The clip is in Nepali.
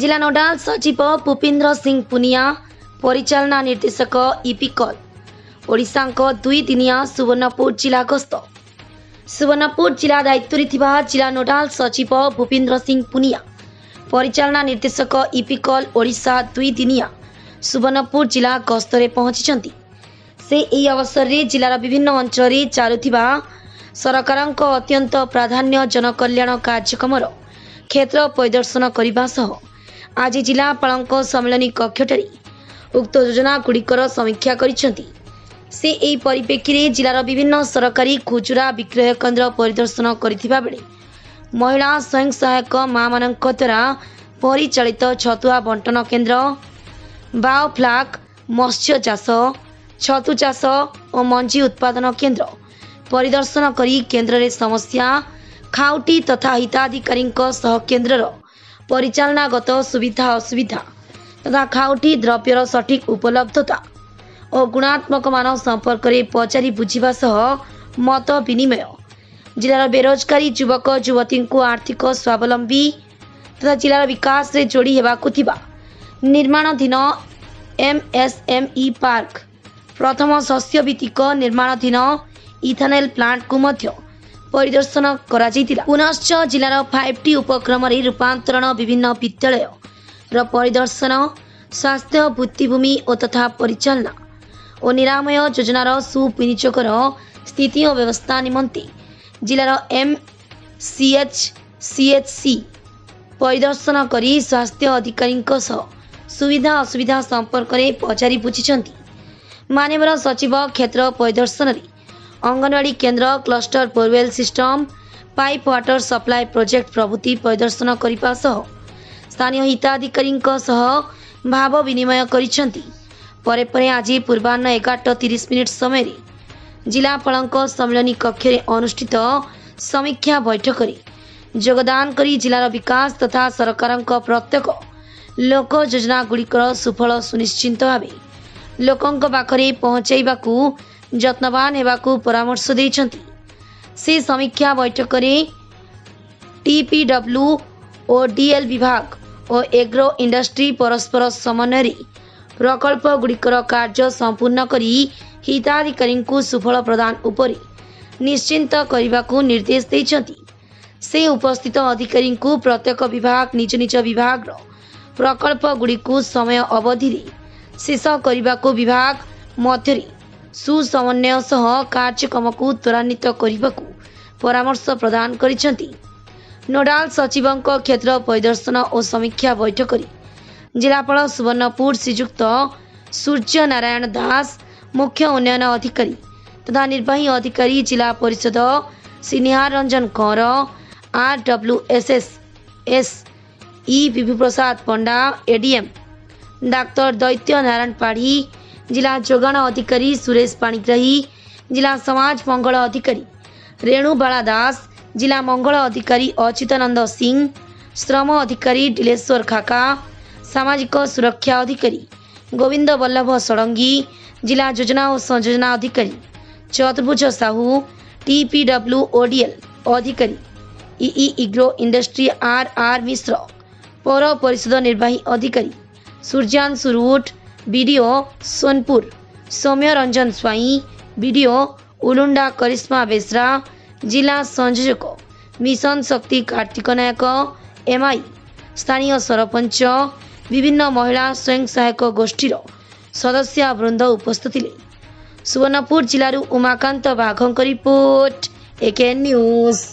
जिल्ला नोडल सचिव भूपेन्द्र सिंह पुनिया परिचाला निर्देशक इपिकल दुई दिनिया सुवर्णपुर जिल्ला गस्त सुवर्णपुर जिल्ला दायित्व जिल्ला नोडल सचिव भूपेन्द्र सिंह पुनिया परिचाला निर्देशक ओडिसा दुई दिनिया सुवर्णपुर जिल्ला गस्तले पहुँच अवसरले जन्न अञ्चल चालुवा सरकारको अत्यन्त प्राधान्य जनकल्याण कार्यक्रम र क्षेत्र परिदर्शन गर्न सह ଆଜି ଜିଲ୍ଲାପାଳଙ୍କ ସମ୍ମିଳନୀ କକ୍ଷଠାରେ ଉକ୍ତ ଯୋଜନାଗୁଡ଼ିକର ସମୀକ୍ଷା କରିଛନ୍ତି ସେ ଏହି ପରିପ୍ରେକ୍ଷୀରେ ଜିଲ୍ଲାର ବିଭିନ୍ନ ସରକାରୀ ଖୁଚୁରା ବିକ୍ରୟ କେନ୍ଦ୍ର ପରିଦର୍ଶନ କରିଥିବା ବେଳେ ମହିଳା ସ୍ୱୟଂ ସହାୟକ ମା'ମାନଙ୍କ ଦ୍ୱାରା ପରିଚାଳିତ ଛତୁଆ ବଣ୍ଟନ କେନ୍ଦ୍ର ବାଓ ଫ୍ଲାକ୍ ଚାଷ ଛତୁ ଚାଷ ଓ ମଞ୍ଜି ଉତ୍ପାଦନ କେନ୍ଦ୍ର ପରିଦର୍ଶନ କରି କେନ୍ଦ୍ରରେ ସମସ୍ୟା ଖାଉଟି ତଥା ହିତାଧିକାରୀଙ୍କ ସହ କେନ୍ଦ୍ରର परिचालनागत सुविधा असुविधा तथा खाउटी द्रव्य र सठिक उपलब्धता ओुणात्मक मन सम्पर्क पचारि सह मत विनिमय जोजगारी जुवक जुवती आर्थिक स्वावलम्बी तथा विकास जासे जोडी निर्माणाधीन एमएसएम पर्क प्रथम शस्य भित्तिक निर्माणधीन इथानेल्ल प्लान्टको ପରିଦର୍ଶନ କରାଯାଇଥିଲା ପୁନଶ୍ଚ ଜିଲ୍ଲାର ଫାଇଭ୍ ଟି ଉପକ୍ରମରେ ରୂପାନ୍ତରଣ ବିଭିନ୍ନ ବିଦ୍ୟାଳୟର ପରିଦର୍ଶନ ସ୍ୱାସ୍ଥ୍ୟ ଭିତ୍ତିଭୂମି ଓ ତଥା ପରିଚାଳନା ଓ ନିରାମୟ ଯୋଜନାର ସୁବିନିଯୋଗର ସ୍ଥିତି ଓ ବ୍ୟବସ୍ଥା ନିମନ୍ତେ ଜିଲ୍ଲାର M C H C H C ପରିଦର୍ଶନ କରି ସ୍ୱାସ୍ଥ୍ୟ ଅଧିକାରୀଙ୍କ ସହ ସୁବିଧା ଅସୁବିଧା ସମ୍ପର୍କରେ ପଚାରି ବୁଝିଛନ୍ତି ମାନ୍ୟବର ସଚିବ କ୍ଷେତ୍ର ପରିଦର୍ଶନରେ अंगनवाड़ी केन्द्र cluster पोरवेल्ल system pipe water supply project प्रभूति परिदर्शन गर्ने स्थानीय हिताधिक भावविनिमय गरिपर आज पूर्वा एघार तिरि मिनट समय जिल्लापा सम्मिली कक्षले अनुष्ठित समीक्षा बैठकले जोदान गरि जर विकास तथा सरकारको प्रत्येक लोक योजना लोकनागुड सुनिश्चित भाव ଲୋକଙ୍କ ପାଖରେ ପହଞ୍ଚାଇବାକୁ ଯତ୍ନବାନ ହେବାକୁ ପରାମର୍ଶ ଦେଇଛନ୍ତି ସେ ସମୀକ୍ଷା ବୈଠକରେ ଟିପିଡବ୍ଲ୍ୟୁ ଓ ଡିଏଲ୍ ବିଭାଗ ଓ ଏଗ୍ରୋ ଇଣ୍ଡଷ୍ଟ୍ରି ପରସ୍ପର ସମନ୍ୱୟରେ ପ୍ରକଳ୍ପଗୁଡ଼ିକର କାର୍ଯ୍ୟ ସମ୍ପୂର୍ଣ୍ଣ କରି ହିତାଧିକାରୀଙ୍କୁ ସୁଫଳ ପ୍ରଦାନ ଉପରେ ନିଶ୍ଚିନ୍ତ କରିବାକୁ ନିର୍ଦ୍ଦେଶ ଦେଇଛନ୍ତି ସେ ଉପସ୍ଥିତ ଅଧିକାରୀଙ୍କୁ ପ୍ରତ୍ୟେକ ବିଭାଗ ନିଜ ନିଜ ବିଭାଗର ପ୍ରକଳ୍ପଗୁଡ଼ିକୁ ସମୟ ଅବଧିରେ शेष विभाग मध्य सुसमन्वय सह कार्यक्रम कार्यक्रमको परामर्श प्रदान नोडाल सचिको क्षेत्र परिदर्शन समीक्षा बैठकले जिल्लाप सुवर्णपुर श्रीजुक्त सूर्य नारायण दास मुख्य उन्नयन अधिकारी तथा निर्वाही अधिकारी जिल्ला परिषद Ranjan Kaur R W S S S E Bibhuprasad Panda ADM doctor Daitya Narayan Padhi जिला जोगाण अधिकारी सुरेश पाणिग्राही जिला समाज मंगल अधिकारी रेणु बाला दास जिला मंगल अधिकारी अचितानंद सिंह श्रम अधिकारी डिलेश्वर खाका सामाजिक सुरक्षा अधिकारी गोविंद बल्लभ षडंगी जिला योजना और संयोजना अधिकारी चतुर्भुज साहू टीपीडब्ल्यू ओडीएल अधिकारी EE इग्रो industry R R Mishra पौर परिषद निर्वाही अधिकारी सूर्यट विड सोनपुर सौम्य रंजन स्वाई विड उलुंडा करिश्मा बेसरा जिल्ला संयोजक मिसन शक्ति कार्तिक नायक एमआई स्थानीय सरपञ्च विभिन्न महिला स्वयं सहायक गोष्ठी र सदस्य वृन्द उपस्थितले सुवर्णपुर जु उमाकांत बाघको रिपोर्ट न्यूज़